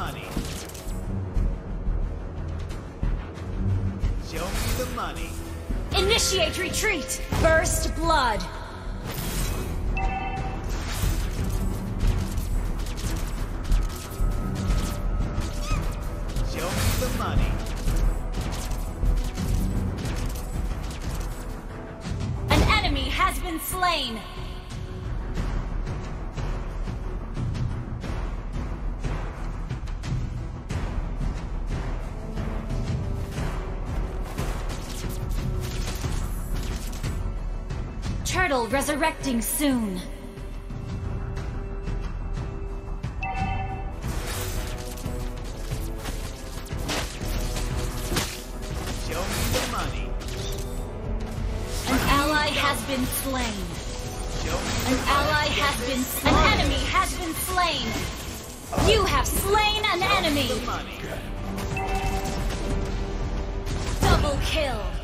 money. Show me the money. Initiate retreat! First blood! Resurrecting soon. Show me the money. An ally has been slain. An ally has been An enemy has been slain. You have slain an enemy. Double kill.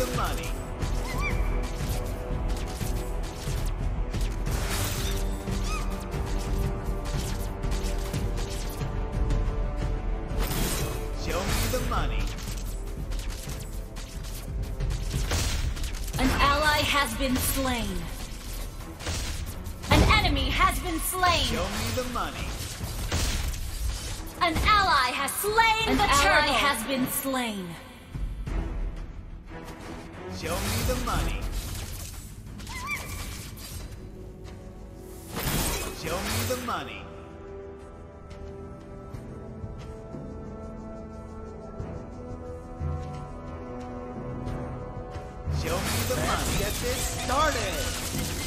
The money. Show me the money. An ally has been slain. An enemy has been slain. Show me the money. An ally has slain An the ally has been slain. Show me the money. Show me the money. Show me the money. Get this started.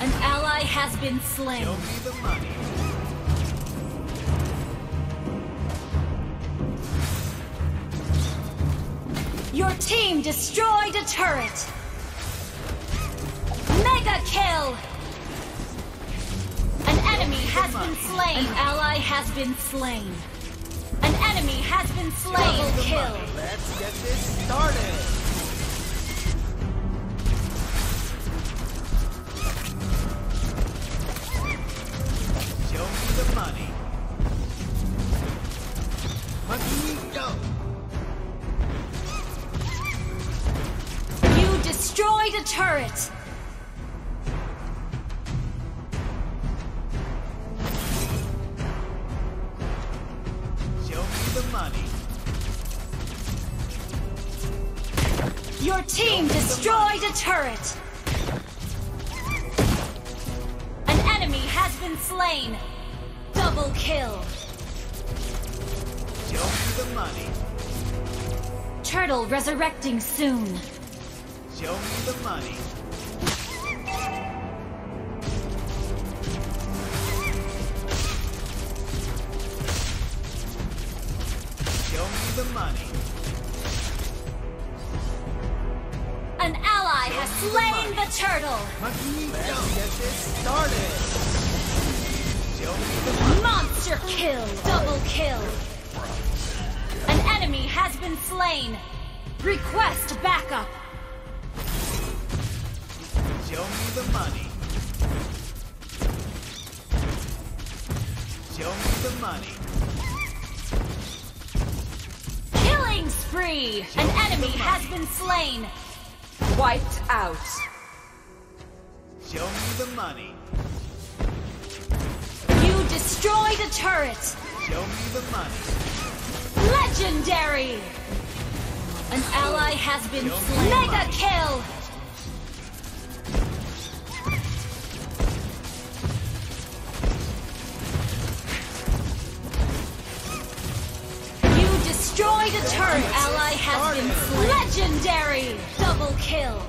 An ally has been slain. Show me the money. Your team destroyed a turret. Mega kill. An enemy has been slain. An ally has been slain. An enemy has been slain. Double kill. Let's get this started. Turret. Show me the money. Your team destroyed a turret. An enemy has been slain. Double kill. Show me the money. Turtle resurrecting soon. Show me the money. Show me the money. An ally has slain the turtle. Magneto! Let's get this started. Show me the money. Monster kill. Double kill. An enemy has been slain. Request backup. Show me the money. Show me the money. Killing spree. An enemy has been slain. Wiped out. Show me the money. You destroyed a turret. Show me the money. Legendary. An ally has been slain. Mega money. kill. An ally has been slain. Legendary. Double kill.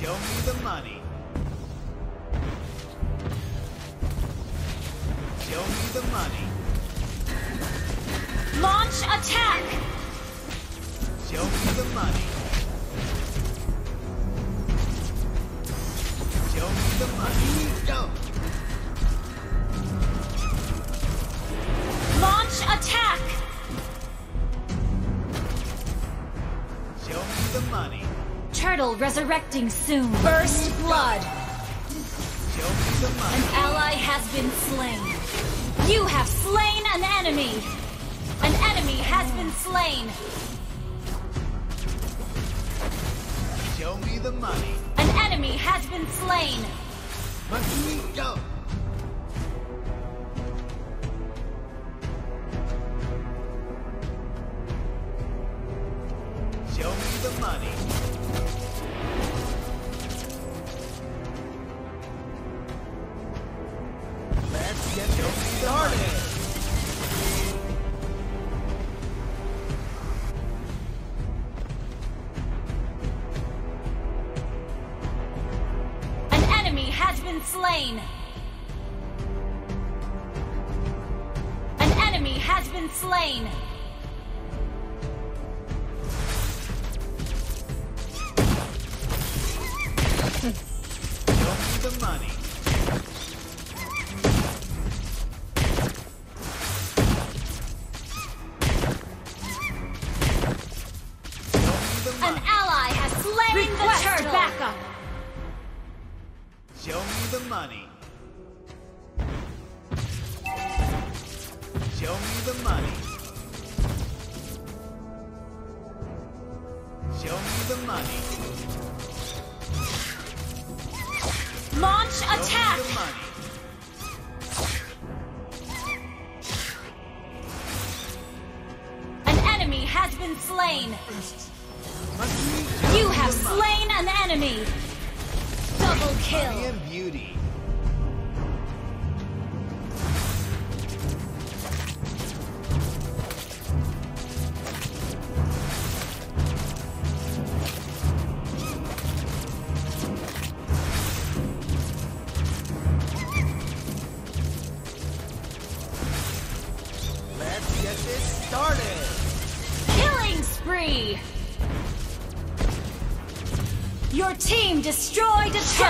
Show me the money. Show me the money. Launch attack! Show me the money. Show me the money. Go. Launch attack! Show me the money. Turtle resurrecting soon. First blood. Show me the An ally has been slain. You have slain an enemy. An enemy has been slain. Show me the money. An enemy has been slain. Monkey, go. Show me the money. The money. Show me the An ally has slain Request the turtle. backup. Show me the money. Show me the money. Show me the money. Launch attack. An enemy has been slain. You have slain an enemy. Double kill. beauty.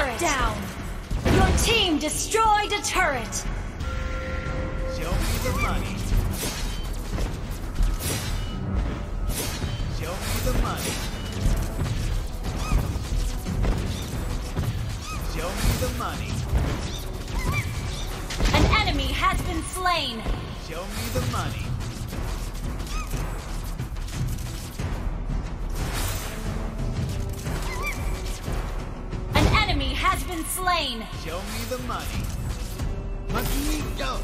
Turret. down. Your team destroyed a turret. Show me the money. Show me the money. Show me the money. An enemy has been slain. Show me the money. Been slain. Show me the money. Monkey, go.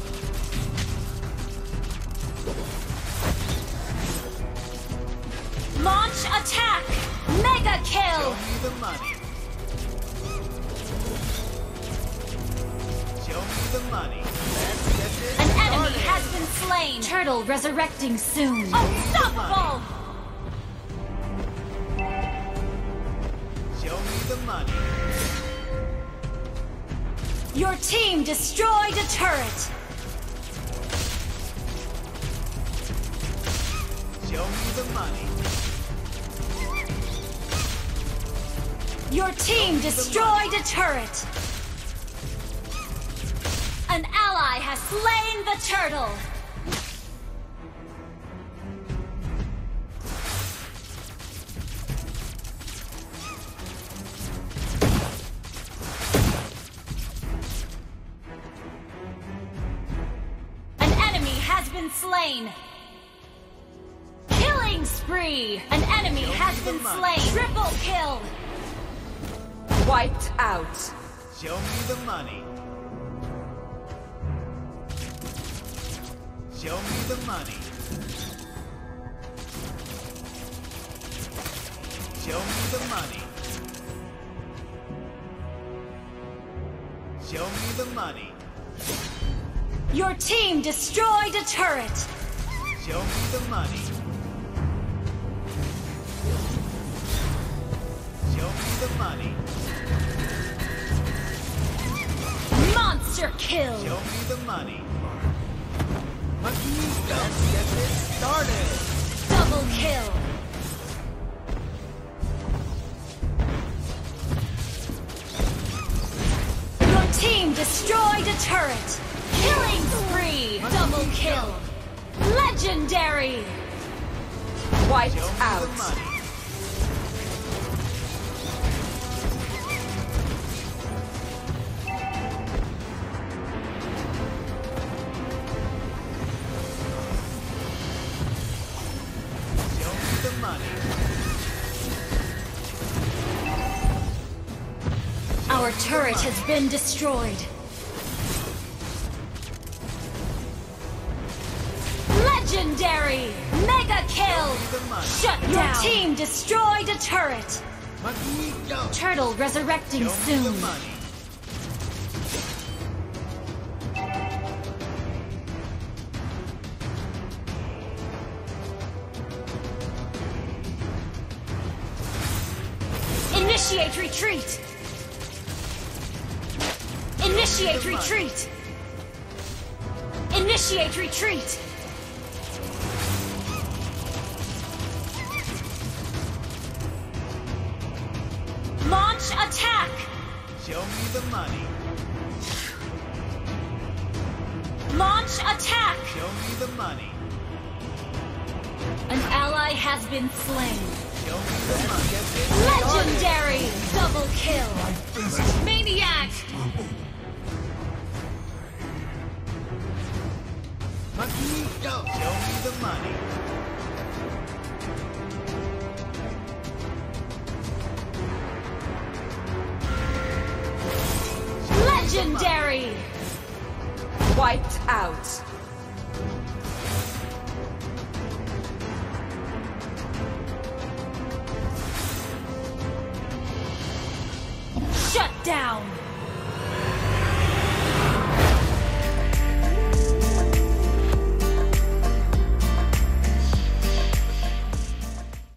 Launch attack. Mega Show kill. me the money. Show me the money. Let's get this An started. enemy has been slain. Turtle resurrecting soon. Unstoppable. Show me the money. Your team destroyed a turret. Show me the money. Your team destroyed a turret. An ally has slain the turtle. Slain. Killing spree. An enemy Show me has been slain. Triple kill. Wiped out. Show me the money. Show me the money. Show me the money. Show me the money. Your team destroyed a turret. Show me the money. Show me the money. Monster kill. Show me the money. Monkey. Let's get this started. Double kill. Your team destroyed a turret. Killing spree. Double kill. Legendary. Wiped out. the money. Show me the money. Our turret has been destroyed. Kill. The money. Shut down. Your team destroyed a turret. Turtle resurrecting Show me the soon. Initiate retreat. Initiate retreat. Initiate retreat. Show me the money. Launch attack. Show me the money. An ally has been slain. Show me the money. Get this started. Legendary. Double kill. Maniac. Monkey, go. Show me the money. Wiped out.